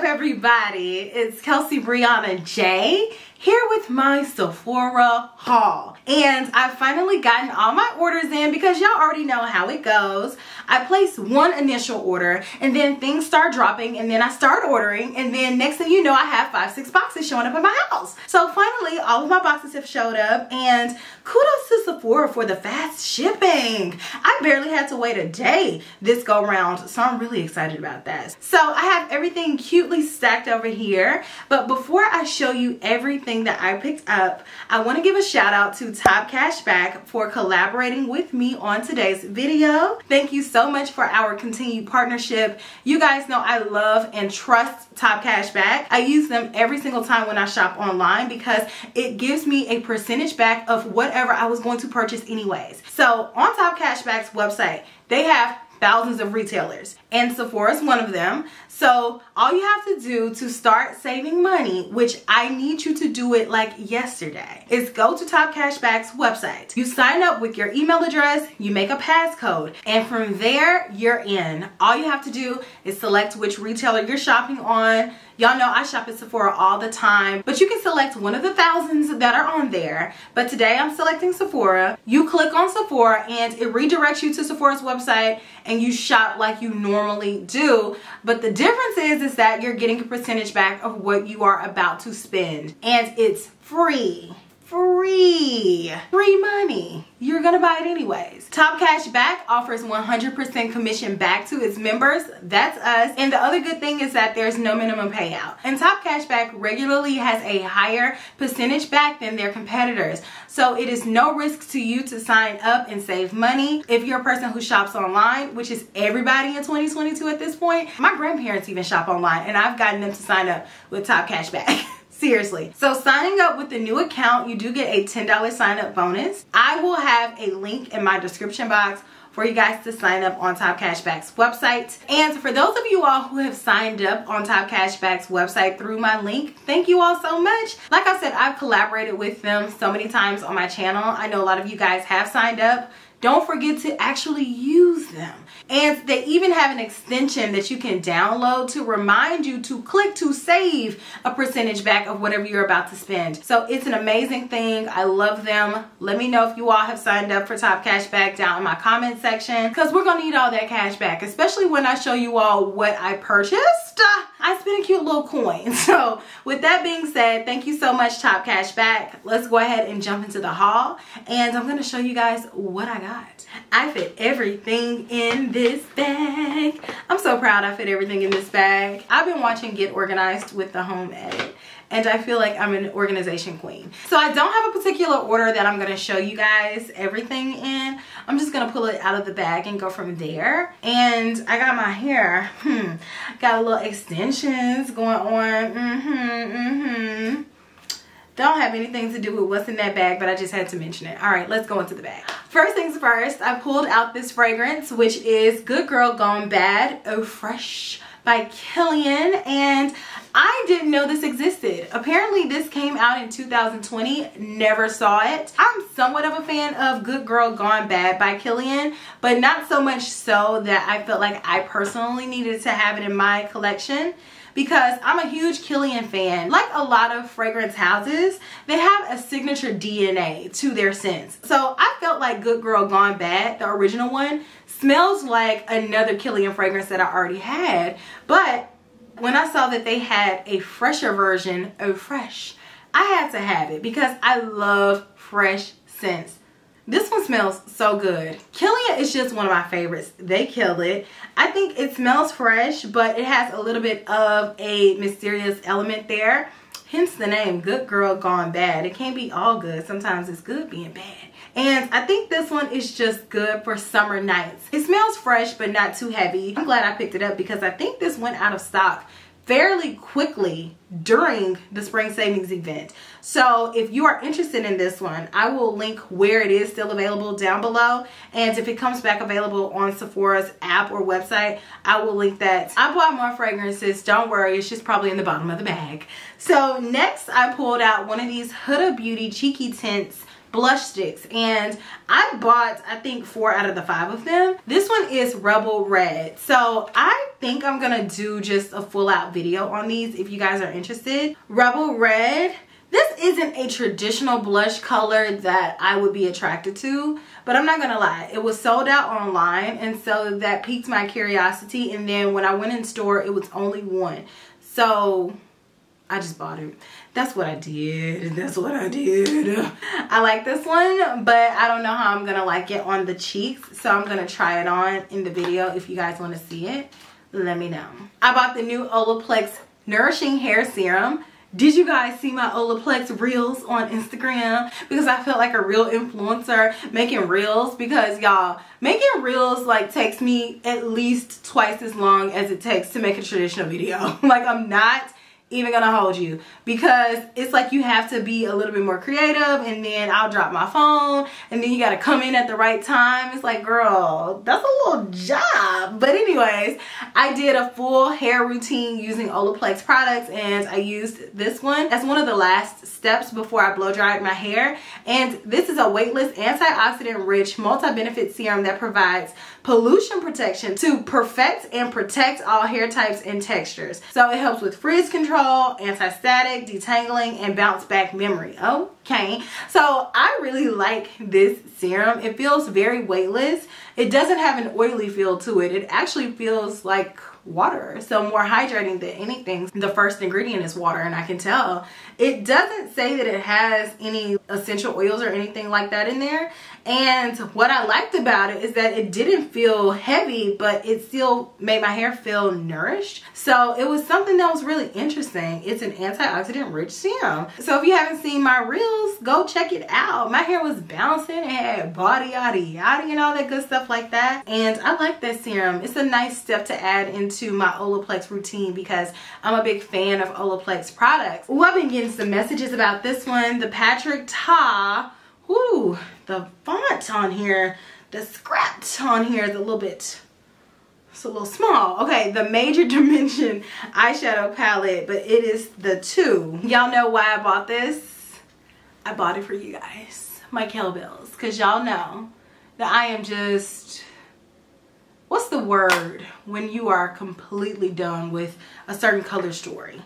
up everybody? It's Kelsee Briana Jai here with my Sephora haul. And I've finally gotten all my orders in because y'all already know how it goes. I place one initial order and then things start dropping and then I start ordering and then next thing you know I have five, six boxes showing up in my house. So finally all of my boxes have showed up and kudos to Sephora for the fast shipping. I barely had to wait a day this go round so I'm really excited about that. So I have everything stacked over here but before I show you everything everything that I picked up. I want to give a shout out to Top Cashback for collaborating with me on today's video. Thank you so much for our continued partnership. You guys know I love and trust Top Cashback. I use them every single time when I shop online because it gives me a percentage back of whatever I was going to purchase anyways. So on Top Cashback's website, they have thousands of retailers and Sephora is one of them. So all you have to do to start saving money, which I need you to do it like yesterday, is go to Top Cashback's website. You sign up with your email address, you make a passcode, and from there you're in. All you have to do is select which retailer you're shopping on. Y'all know I shop at Sephora all the time, but you can select one of the thousands that are on there. But today I'm selecting Sephora. You click on Sephora and it redirects you to Sephora's website and you shop like you normally do. But the difference is, is that you're getting a percentage back of what you are about to spend and it's free free. Free money. You're gonna buy it anyways. Top Cash Back offers 100% commission back to its members. That's us. And the other good thing is that there's no minimum payout. And Top Cash Back regularly has a higher percentage back than their competitors. So it is no risk to you to sign up and save money. If you're a person who shops online, which is everybody in 2022 at this point, my grandparents even shop online and I've gotten them to sign up with Top Cash Back. Seriously. So signing up with the new account, you do get a $10 sign up bonus. I will have a link in my description box for you guys to sign up on Top Cashback's website. And for those of you all who have signed up on Top Cashback's website through my link, thank you all so much. Like I said, I've collaborated with them so many times on my channel. I know a lot of you guys have signed up don't forget to actually use them. And they even have an extension that you can download to remind you to click to save a percentage back of whatever you're about to spend. So it's an amazing thing. I love them. Let me know if you all have signed up for Top Cashback down in my comment section because we're going to need all that cash back, especially when I show you all what I purchased. Ah, I spent a cute little coin. So with that being said, thank you so much Top Cashback. Let's go ahead and jump into the haul and I'm going to show you guys what I got I fit everything in this bag. I'm so proud I fit everything in this bag. I've been watching Get Organized with the Home Edit and I feel like I'm an organization queen. So I don't have a particular order that I'm gonna show you guys everything in. I'm just gonna pull it out of the bag and go from there. And I got my hair, hmm, got a little extensions going on, mm-hmm, mm-hmm don't have anything to do with what's in that bag but I just had to mention it all right let's go into the bag first things first I pulled out this fragrance which is Good Girl Gone Bad Eau Fresh by Kilian. and I didn't know this existed. Apparently this came out in 2020, never saw it. I'm somewhat of a fan of Good Girl Gone Bad by Kilian, but not so much so that I felt like I personally needed to have it in my collection because I'm a huge Kilian fan. Like a lot of fragrance houses, they have a signature DNA to their scents. So I felt like Good Girl Gone Bad, the original one, smells like another Kilian fragrance that I already had. But when I saw that they had a fresher version of Fresh, I had to have it because I love fresh scents. This one smells so good. Kilian is just one of my favorites. They kill it. I think it smells fresh, but it has a little bit of a mysterious element there. Hence the name, Good Girl Gone Bad. It can't be all good. Sometimes it's good being bad. And I think this one is just good for summer nights. It smells fresh, but not too heavy. I'm glad I picked it up because I think this went out of stock fairly quickly during the spring savings event. So if you are interested in this one, I will link where it is still available down below. And if it comes back available on Sephora's app or website, I will link that. I bought more fragrances. Don't worry, it's just probably in the bottom of the bag. So next I pulled out one of these Huda Beauty Cheeky Tints blush sticks and I bought I think four out of the five of them. This one is Rebel Red. So I think I'm gonna do just a full out video on these if you guys are interested. Rebel Red this isn't a traditional blush color that I would be attracted to, but I'm not gonna lie, it was sold out online and so that piqued my curiosity and then when I went in store, it was only one. So I just bought it. That's what I did. That's what I did. I like this one, but I don't know how I'm gonna like it on the cheeks. So I'm gonna try it on in the video if you guys wanna see it. Let me know. I bought the new Olaplex Nourishing Hair Serum. Did you guys see my Olaplex reels on Instagram? Because I felt like a real influencer making reels because y'all, making reels like takes me at least twice as long as it takes to make a traditional video. like I'm not even gonna hold you because it's like you have to be a little bit more creative and then I'll drop my phone and then you gotta come in at the right time. It's like, girl, that's a little job. But anyways, I did a full hair routine using Olaplex products and I used this one as one of the last steps before I blow dried my hair. And this is a weightless antioxidant rich multi-benefit serum that provides pollution protection to perfect and protect all hair types and textures. So it helps with frizz control, anti-static, detangling, and bounce back memory. Okay, so I really like this serum. It feels very weightless. It doesn't have an oily feel to it. It actually feels like water so more hydrating than anything the first ingredient is water and I can tell it doesn't say that it has any essential oils or anything like that in there and what I liked about it is that it didn't feel heavy, but it still made my hair feel nourished. So it was something that was really interesting. It's an antioxidant rich serum. So if you haven't seen my reels, go check it out. My hair was bouncing, it had body yada yada and all that good stuff like that. And I like that serum. It's a nice step to add into my Olaplex routine because I'm a big fan of Olaplex products. Ooh, I've been getting some messages about this one, the Patrick Ta Ooh, the font on here, the script on here is a little bit, it's a little small. Okay, the Major Dimension eyeshadow palette, but it is the two. Y'all know why I bought this? I bought it for you guys, my Kel Belles, because y'all know that I am just, what's the word when you are completely done with a certain color story?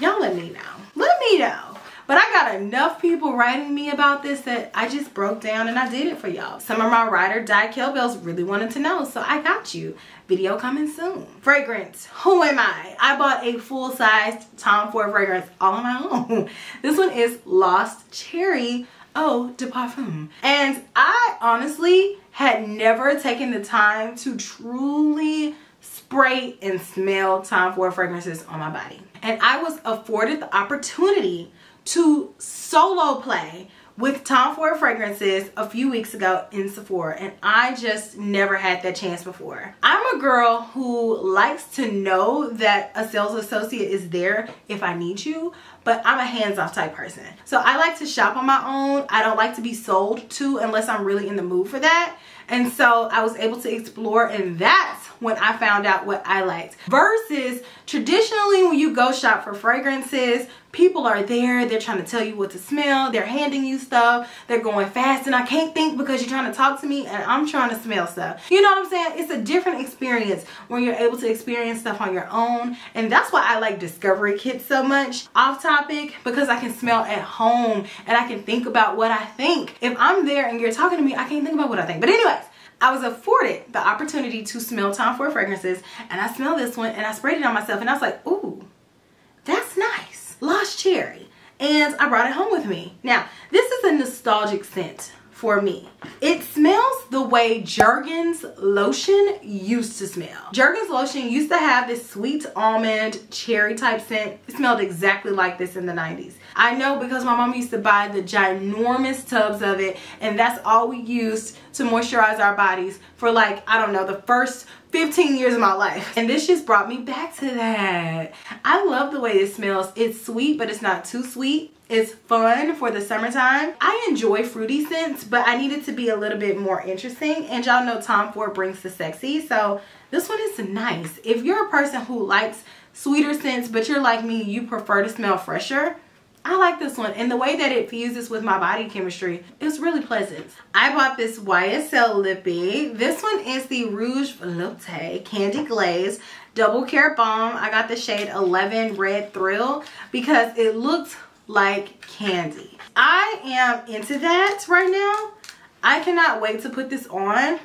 Y'all let me know. Let me know. But I got enough people writing me about this that I just broke down and I did it for y'all. Some of my ride or die Kel Belles really wanted to know, so I got you. Video coming soon. Fragrance. Who am I? I bought a full-sized Tom Ford fragrance all on my own. This one is Lost Cherry Eau de Parfum. And I honestly had never taken the time to truly spray and smell Tom Ford fragrances on my body. And I was afforded the opportunity to solo play with Tom Ford fragrances a few weeks ago in Sephora and I just never had that chance before. I'm a girl who likes to know that a sales associate is there if I need you but I'm a hands-off type person. So I like to shop on my own. I don't like to be sold to unless I'm really in the mood for that. And so I was able to explore in that's when I found out what I liked. Versus traditionally when you go shop for fragrances, people are there, they're trying to tell you what to smell, they're handing you stuff, they're going fast and I can't think because you're trying to talk to me and I'm trying to smell stuff. You know what I'm saying? It's a different experience when you're able to experience stuff on your own and that's why I like discovery kits so much. Off topic because I can smell at home and I can think about what I think. If I'm there and you're talking to me, I can't think about what I think. But anyways, I was afforded the opportunity to smell Tom Ford fragrances and I smelled this one and I sprayed it on myself and I was like, ooh, that's nice. Lost Cherry. And I brought it home with me. Now, this is a nostalgic scent for me. It smells the way Jergens lotion used to smell. Jergens lotion used to have this sweet almond cherry type scent. It smelled exactly like this in the 90s. I know because my mom used to buy the ginormous tubs of it and that's all we used to moisturize our bodies for like, I don't know, the first 15 years of my life. And this just brought me back to that. I love the way it smells. It's sweet, but it's not too sweet. It's fun for the summertime. I enjoy fruity scents, but I need it to be a little bit more interesting. And y'all know Tom Ford brings the sexy. So this one is nice. If you're a person who likes sweeter scents, but you're like me, you prefer to smell fresher, I like this one and the way that it fuses with my body chemistry it's really pleasant. I bought this YSL lippy. This one is the Rouge Volupté Candy Glaze Double Care Balm. I got the shade 11 Red Thrill because it looks like candy. I am into that right now. I cannot wait to put this on.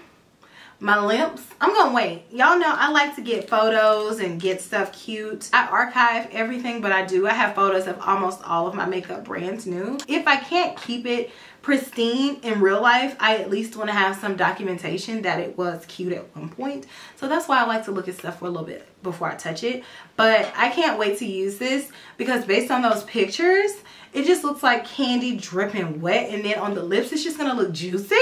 My lips i'm gonna wait. Y'all know i like to get photos and get stuff cute. I archive everything but i do. I have photos of almost all of my makeup brands new. If i can't keep it pristine in real life i at least want to have some documentation that it was cute at one point so that's why i like to look at stuff for a little bit before i touch it but i can't wait to use this because based on those pictures it just looks like candy dripping wet and then on the lips it's just gonna look juicy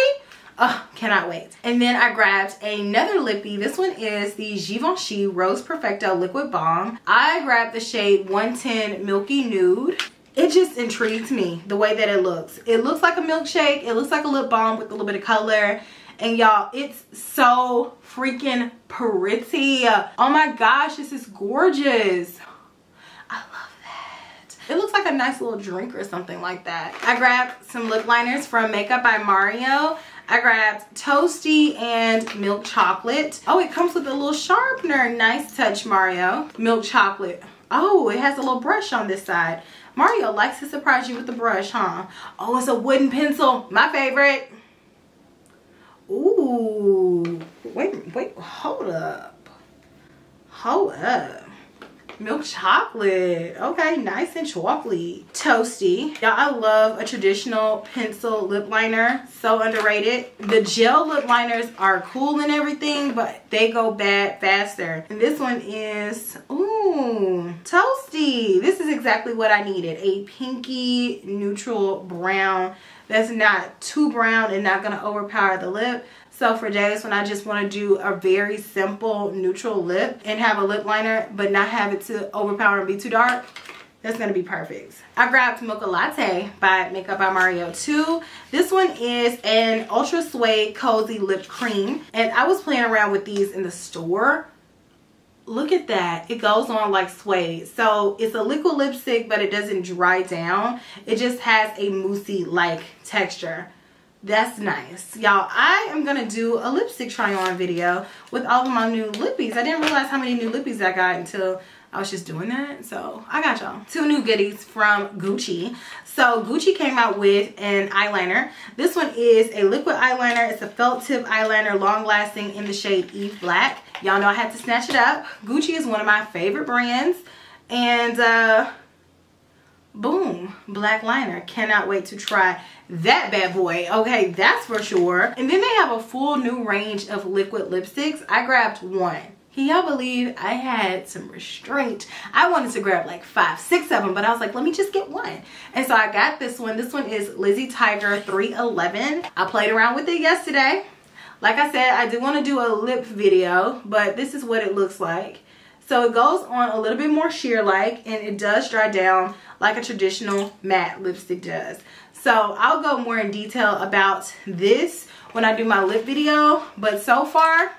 Oh, cannot wait. And then I grabbed another lippy. This one is the Givenchy Rose Perfecto Liquid Balm. I grabbed the shade 110 Milky Nude. It just intrigues me the way that it looks. It looks like a milkshake. It looks like a lip balm with a little bit of color. And y'all, it's so freaking pretty. Oh my gosh, this is gorgeous. I love that. It looks like a nice little drink or something like that. I grabbed some lip liners from Makeup by Mario. I grabbed Toasty and milk chocolate. Oh, it comes with a little sharpener. Nice touch, Mario. Milk chocolate. Oh, it has a little brush on this side. Mario likes to surprise you with the brush, huh? Oh, it's a wooden pencil. My favorite. Ooh. Wait, wait, hold up. Hold up milk chocolate. Okay nice and chocolatey. Toasty. Y'all i love a traditional pencil lip liner. So underrated. The gel lip liners are cool and everything but they go bad faster. And this one is ooh toasty. This is exactly what i needed. A pinky neutral brown that's not too brown and not gonna overpower the lip so for days when I just want to do a very simple neutral lip and have a lip liner but not have it to overpower and be too dark, that's going to be perfect. I grabbed Mocha Latte by Makeup by Mario 2. This one is an Ultra Suede Cozy Lip Cream. And I was playing around with these in the store. Look at that. It goes on like suede. So it's a liquid lipstick, but it doesn't dry down. It just has a moussey-like texture that's nice. Y'all i am gonna do a lipstick try on video with all of my new lippies. I didn't realize how many new lippies i got until i was just doing that. So i got y'all. Two new goodies from gucci. So gucci came out with an eyeliner. This one is a liquid eyeliner. It's a felt tip eyeliner long lasting in the shade eve black. Y'all know i had to snatch it up. Gucci is one of my favorite brands. And uh boom black liner cannot wait to try that bad boy okay that's for sure and then they have a full new range of liquid lipsticks i grabbed one can y'all believe I had some restraint? I wanted to grab like five, six of them, but I was like, let me just get one. And so I got this one. This one is Lizzy Tiger 311. I played around with it yesterday. Like I said, I do want to do a lip video, but this is what it looks like. So it goes on a little bit more sheer-like, and it does dry down like a traditional matte lipstick does. So I'll go more in detail about this when I do my lip video. But so far,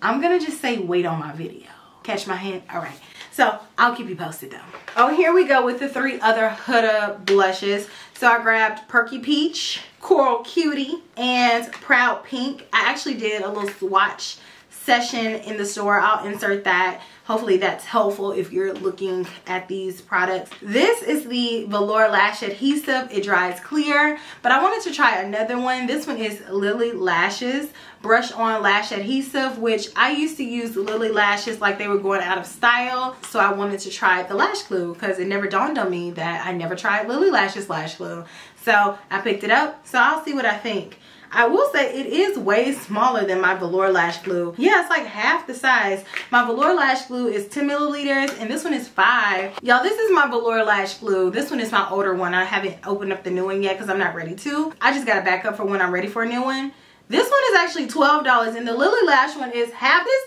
I'm going to just say wait on my video. Catch my hint? All right. So I'll keep you posted though. Oh, here we go with the three other Huda blushes. So I grabbed Perky Peach, Coral Cutie, and Proud Pink. I actually did a little swatch session in the store. I'll insert that Hopefully that's helpful if you're looking at these products. This is the Velour Lash Adhesive. It dries clear, but I wanted to try another one. This one is Lilly Lashes Brush On Lash Adhesive, which I used to use Lilly Lashes like they were going out of style. So I wanted to try the lash glue because it never dawned on me that I never tried Lilly Lashes lash glue. So I picked it up. So I'll see what I think. I will say it is way smaller than my Velour Lash Glue. Yeah, it's like half the size. My Velour Lash Glue is 10 milliliters and this one is 5. Y'all, this is my Velour Lash Glue. This one is my older one. I haven't opened up the new one yet because I'm not ready to. I just got to back up for when I'm ready for a new one. This one is actually $12 and the Lilly Lash one is half this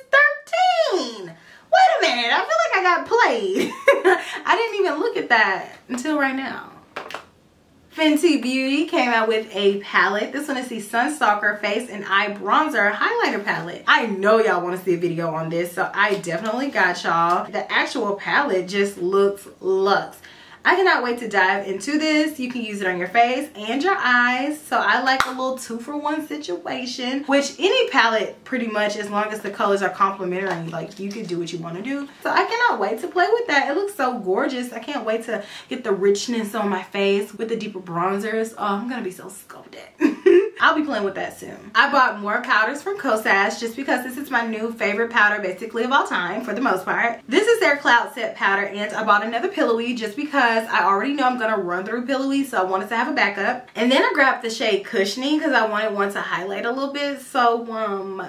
13 Wait a minute, I feel like I got played. I didn't even look at that until right now. Fenty Beauty came out with a palette. This one is the Sunstalker Face and Eye Bronzer Highlighter Palette. I know y'all want to see a video on this, so I definitely got y'all. The actual palette just looks luxe. I cannot wait to dive into this. You can use it on your face and your eyes. So I like a little two for one situation, which any palette pretty much, as long as the colors are complementary, like you can do what you want to do. So I cannot wait to play with that. It looks so gorgeous. I can't wait to get the richness on my face with the deeper bronzers. Oh, I'm going to be so sculpted. I'll be playing with that soon. I bought more powders from Kosas just because this is my new favorite powder basically of all time for the most part. This is their Cloud Set powder and I bought another Pillowy just because I already know I'm going to run through Pillowy so I wanted to have a backup. And then I grabbed the shade Cushioning because I wanted one to highlight a little bit. So um,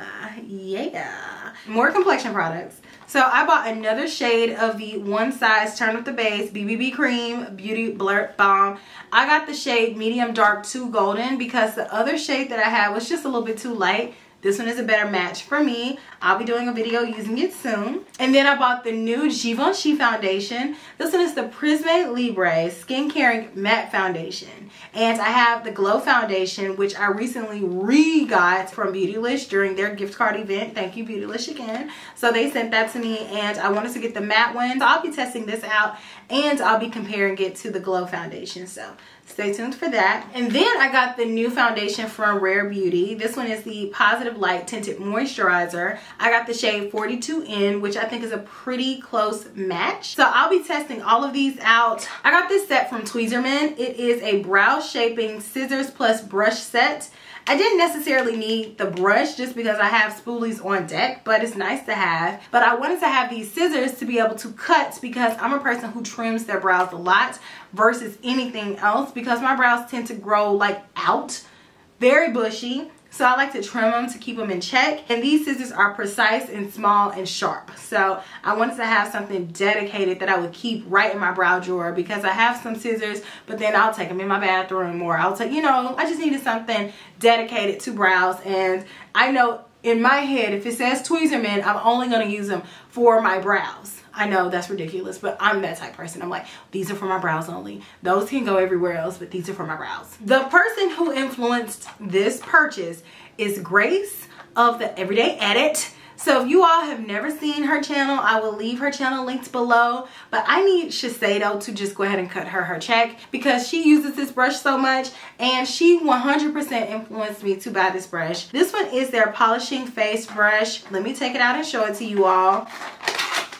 yeah. More complexion products. So I bought another shade of the One Size Turn Up the Base BBB Cream Beauty Blur Balm. I got the shade Medium Dark 2 Golden because the other shade that I had was just a little bit too light. This one is a better match for me. I'll be doing a video using it soon. And then I bought the new Givenchy foundation. This one is the Prisme Libre Skin Caring Matte Foundation. And I have the Glow Foundation, which I recently re-got from Beautylish during their gift card event. Thank you, Beautylish, again. So they sent that to me, and I wanted to get the matte one. So I'll be testing this out, and I'll be comparing it to the Glow Foundation. So stay tuned for that. And then I got the new foundation from Rare Beauty. This one is the Positive Light Tinted Moisturizer. I got the shade 42N, which I think is a pretty close match. So I'll be testing all of these out. I got this set from Tweezerman. It is a brow shaping scissors plus brush set. I didn't necessarily need the brush just because I have spoolies on deck, but it's nice to have. But I wanted to have these scissors to be able to cut because I'm a person who trims their brows a lot versus anything else because my brows tend to grow like out, very bushy. So I like to trim them to keep them in check. And these scissors are precise and small and sharp. So I wanted to have something dedicated that I would keep right in my brow drawer because I have some scissors, but then I'll take them in my bathroom or I'll take, you know, I just needed something dedicated to brows. And I know in my head, if it says Tweezerman, I'm only going to use them for my brows. I know that's ridiculous, but I'm that type person. I'm like, these are for my brows only. Those can go everywhere else, but these are for my brows. The person who influenced this purchase is Grace of the Everyday Edit. So if you all have never seen her channel, I will leave her channel linked below. But I need Shiseido to just go ahead and cut her her check because she uses this brush so much and she 100% influenced me to buy this brush. This one is their polishing face brush. Let me take it out and show it to you all.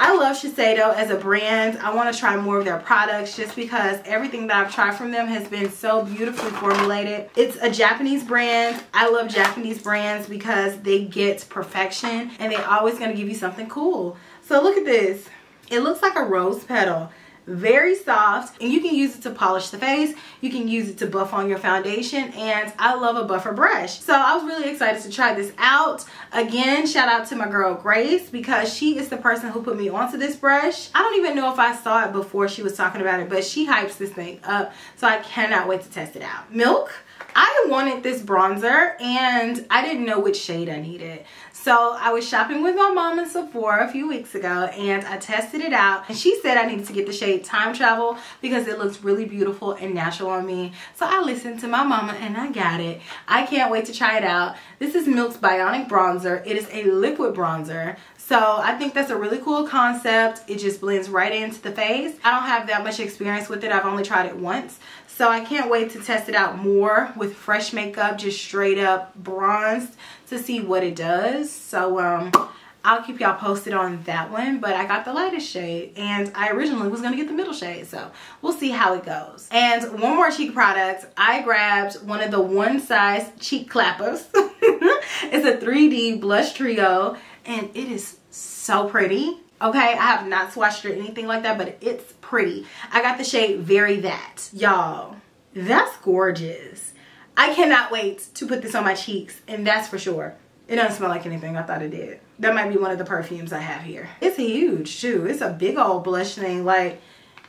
I love Shiseido as a brand. I want to try more of their products just because everything that I've tried from them has been so beautifully formulated. It's a Japanese brand. I love Japanese brands because they get perfection and they're always going to give you something cool. So look at this. It looks like a rose petal very soft and you can use it to polish the face. You can use it to buff on your foundation and I love a buffer brush. So I was really excited to try this out. Again shout out to my girl Grace because she is the person who put me onto this brush. I don't even know if I saw it before she was talking about it but she hypes this thing up so I cannot wait to test it out. Milk I wanted this bronzer and I didn't know which shade I needed. So I was shopping with my mom in Sephora a few weeks ago and I tested it out and she said I needed to get the shade Time Travel because it looks really beautiful and natural on me. So I listened to my mama and I got it. I can't wait to try it out. This is Milk's Bionic Bronzer. It is a liquid bronzer. So I think that's a really cool concept. It just blends right into the face. I don't have that much experience with it. I've only tried it once. So I can't wait to test it out more with fresh makeup, just straight up bronzed to see what it does. So um, I'll keep y'all posted on that one. But I got the lightest shade and I originally was going to get the middle shade. So we'll see how it goes. And one more cheek product. I grabbed one of the one size cheek clappers. it's a 3D blush trio and it is so pretty. Okay, I have not swatched or anything like that, but it's pretty. I got the shade Very That. Y'all, that's gorgeous. I cannot wait to put this on my cheeks, and that's for sure. It doesn't smell like anything I thought it did. That might be one of the perfumes I have here. It's huge too. It's a big old blush thing. Like,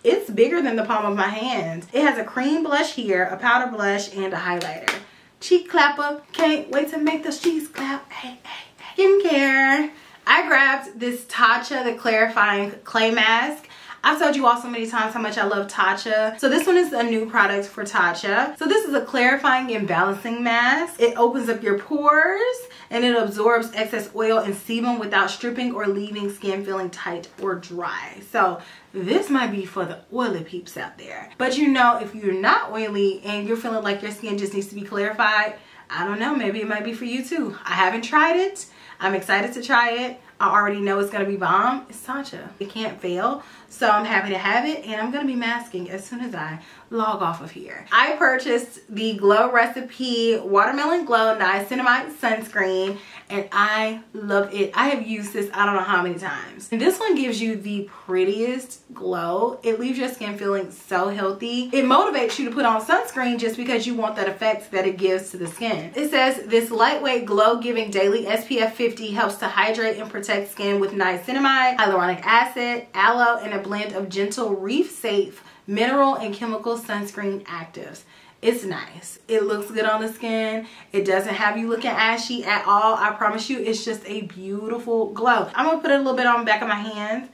it's bigger than the palm of my hand. It has a cream blush here, a powder blush, and a highlighter. Cheek clapper. Can't wait to make those cheeks clap. Hey, hey, hey. Skincare. I grabbed this Tatcha, the clarifying clay mask. I've told you all so many times how much I love Tatcha. So this one is a new product for Tatcha. So this is a clarifying and balancing mask. It opens up your pores and it absorbs excess oil and sebum without stripping or leaving skin feeling tight or dry. So this might be for the oily peeps out there. But you know, if you're not oily and you're feeling like your skin just needs to be clarified, I don't know, maybe it might be for you too. I haven't tried it. I'm excited to try it. I already know it's to be bomb. It's Tatcha. It can't fail. So I'm happy to have it and I'm to be masking as soon as I log off of here. I purchased the Glow Recipe Watermelon Glow Niacinamide Sunscreen and I love it. I have used this I don't know how many times. And this one gives you the prettiest glow. It leaves your skin feeling so healthy. It motivates you to put on sunscreen just because you want that effect that it gives to the skin. It says this lightweight glow giving daily SPF 50 helps to hydrate and protect skin with niacinamide, hyaluronic acid, aloe, and a blend of gentle reef safe mineral and chemical sunscreen actives it's nice. It looks good on the skin. It doesn't have you looking ashy at all. I promise you it's just a beautiful glow. I'm gonna put it a little bit on the back of my hand.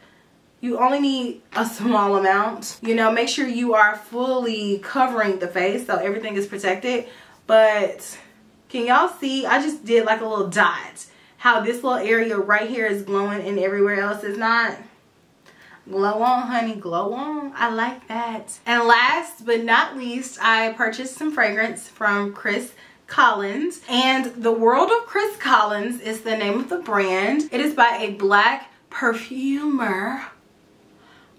You only need a small amount. You know make sure you are fully covering the face so everything is protected. But can y'all see? I just did like a little dot. How this little area right here is glowing and everywhere else is not glow on honey glow on. I like that. And last but not least i purchased some fragrance from chris collins. And the world of chris collins is the name of the brand. It is by a black perfumer.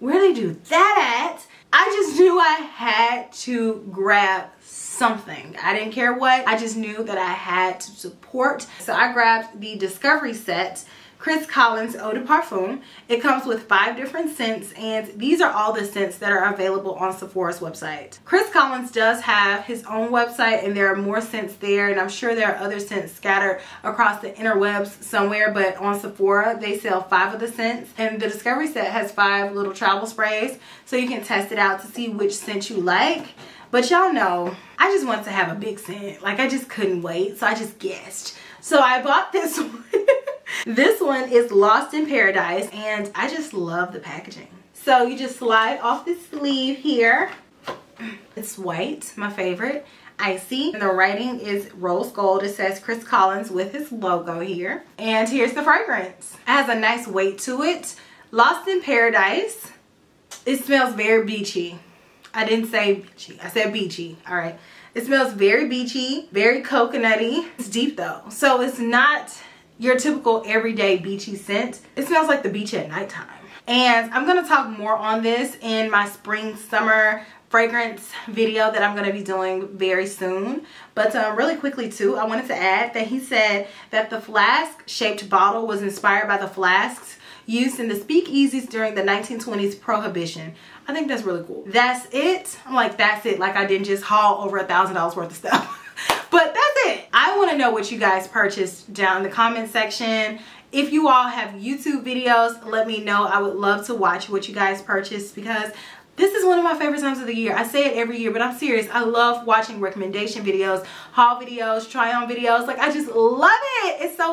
Where they do that at? I just knew i had to grab something. I didn't care what. I just knew that i had to support. So i grabbed the discovery set Chris Collins Eau de Parfum. It comes with five different scents and these are all the scents that are available on Sephora's website. Chris Collins does have his own website and there are more scents there and I'm sure there are other scents scattered across the interwebs somewhere but on Sephora they sell five of the scents and the Discovery set has five little travel sprays so you can test it out to see which scent you like. But y'all know, I just want to have a big scent. Like I just couldn't wait so I just guessed. So I bought this one. This one is Lost in Paradise and I just love the packaging. So you just slide off the sleeve here. It's white, my favorite. Icy. And the writing is rose gold. It says Chris Collins with his logo here. And here's the fragrance. It has a nice weight to it. Lost in Paradise. It smells very beachy. I didn't say beachy. I said beachy. All right. It smells very beachy, very coconutty. It's deep though. So it's not your typical everyday beachy scent. It smells like the beach at nighttime. And I'm going to talk more on this in my spring summer fragrance video that I'm going to be doing very soon. But um, really quickly too, I wanted to add that he said that the flask shaped bottle was inspired by the flasks used in the speakeasies during the 1920s prohibition. I think that's really cool. That's it. I'm like, that's it. Like I didn't just haul over a thousand dollars worth of stuff. but that's it. I want to know what you guys purchased down in the comment section. If you all have YouTube videos, let me know. I would love to watch what you guys purchased because this is one of my favorite times of the year. I say it every year, but I'm serious. I love watching recommendation videos, haul videos, try on videos. Like, I just love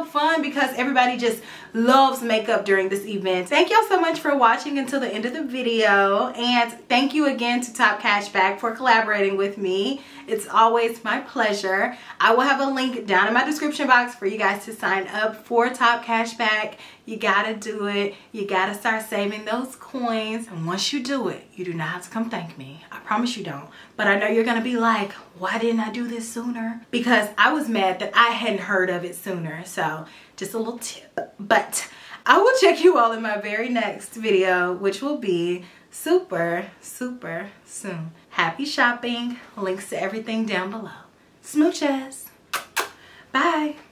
fun because everybody just loves makeup during this event. Thank y'all so much for watching until the end of the video. And thank you again to Top Cashback for collaborating with me. It's always my pleasure. I will have a link down in my description box for you guys to sign up for Top Cashback. You gotta do it. You gotta start saving those coins. And once you do it, you do not have to come thank me. I promise you don't. But I know you're gonna be like, why didn't I do this sooner? Because I was mad that I hadn't heard of it sooner. So just a little tip. But I will check you all in my very next video, which will be super, super soon. Happy shopping. Links to everything down below. Smooches. Bye.